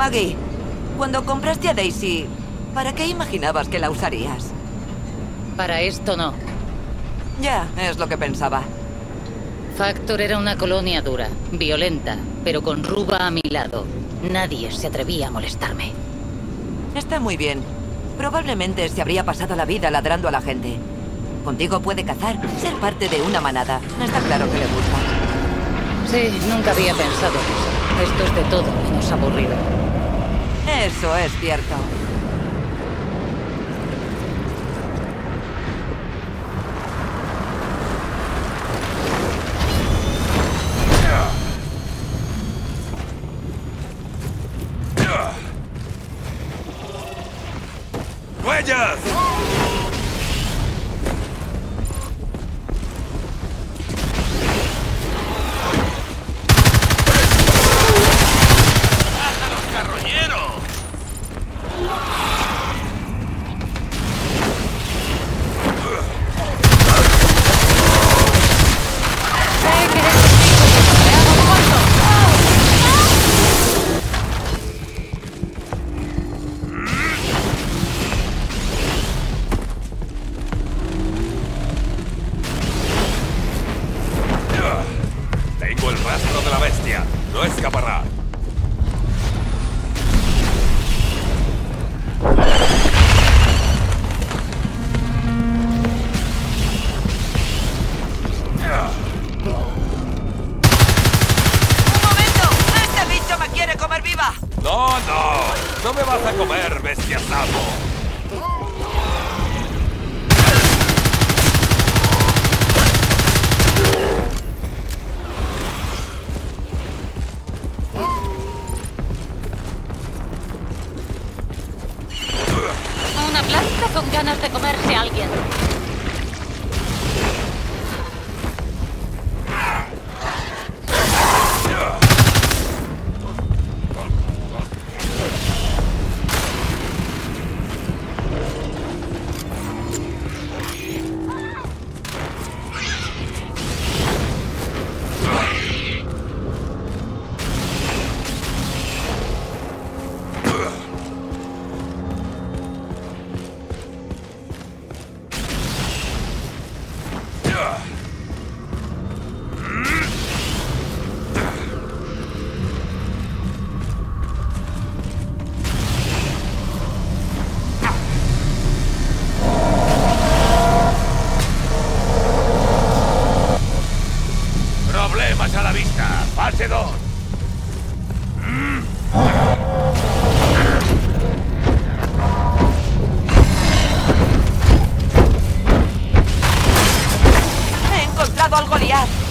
Maggie, cuando compraste a Daisy, ¿para qué imaginabas que la usarías? Para esto no. Ya, es lo que pensaba. Factor era una colonia dura, violenta, pero con Ruba a mi lado. Nadie se atrevía a molestarme. Está muy bien. Probablemente se habría pasado la vida ladrando a la gente. Contigo puede cazar, ser parte de una manada. Está claro que le gusta. Sí, nunca había pensado eso. Esto es de todo menos aburrido. Eso es cierto. ¡Huellas! No, no. No me vas a comer, bestia sapo. Una planta con ganas de comerse a alguien. Body up.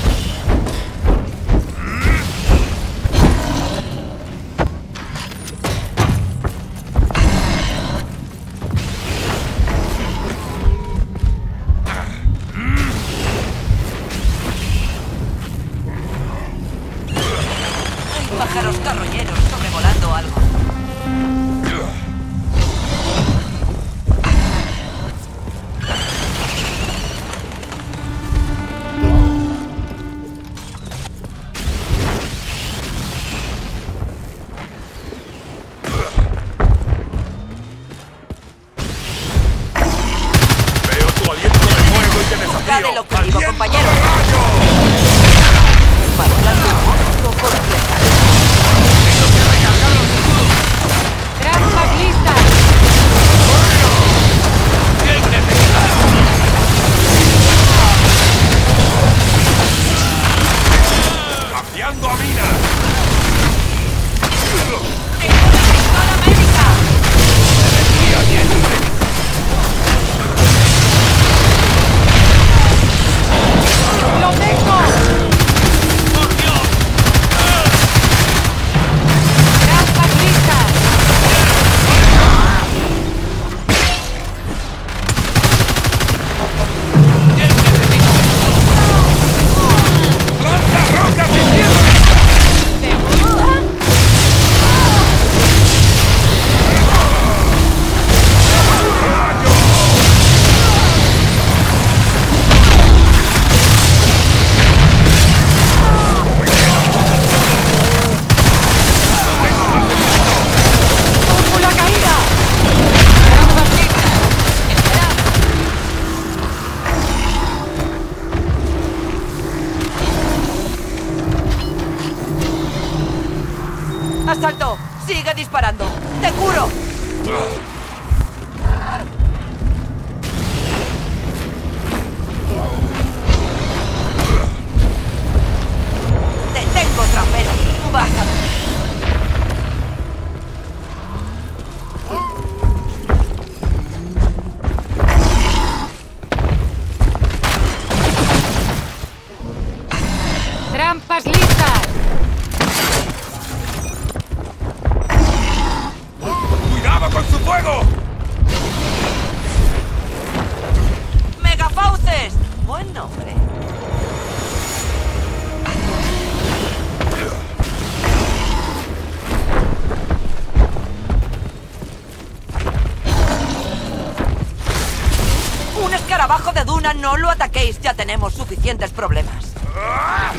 Luna, no lo ataquéis, ya tenemos suficientes problemas. Ah.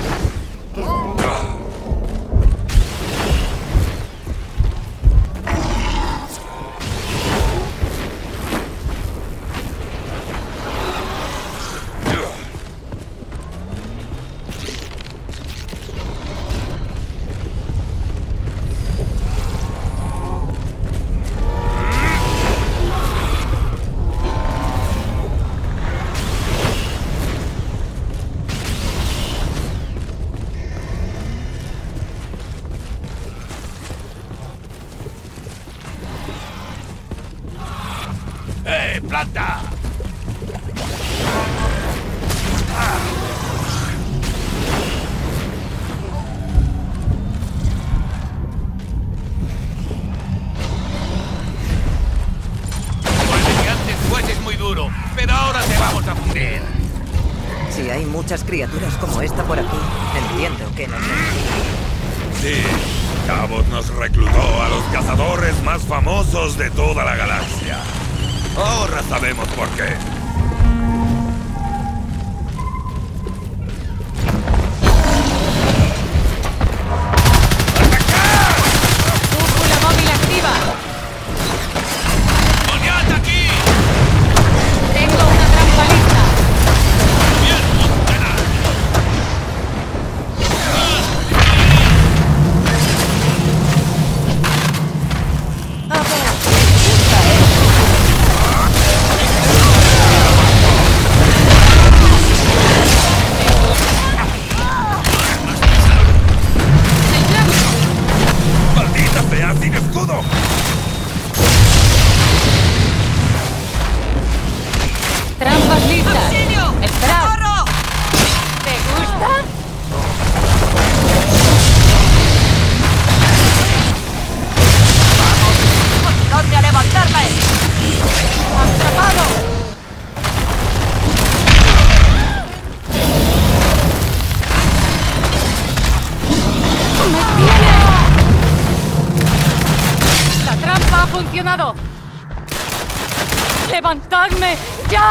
sabemos por qué. फंताग में क्या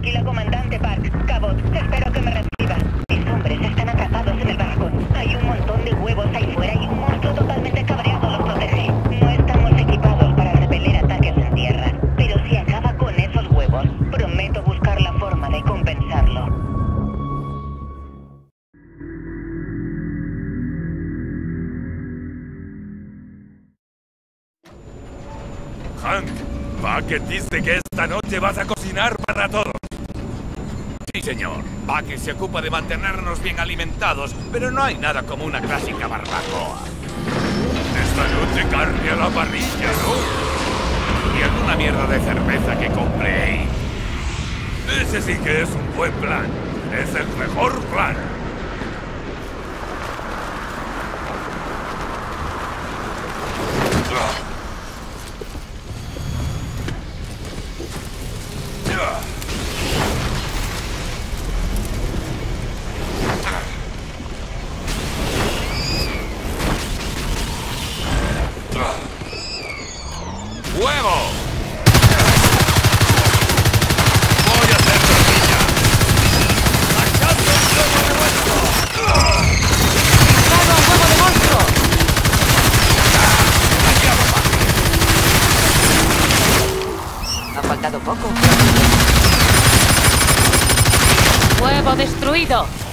Aquí la comandante Park. Cabot, espero que me reciba. Mis hombres están atrapados en el barracón. Hay un montón de huevos ahí fuera y un monstruo totalmente cabreado los protege. No estamos equipados para repeler ataques en tierra, pero si acaba con esos huevos, prometo buscar la forma de compensarlo. Hank, Bucket dice que esta noche vas a cocinar para todos. Señor. Bucket se ocupa de mantenernos bien alimentados, pero no hay nada como una clásica barbacoa. Esta noche carne a la parrilla, ¿no? Y alguna mierda de cerveza que compré. Ese sí que es un buen plan. Es el mejor plan. Destruido!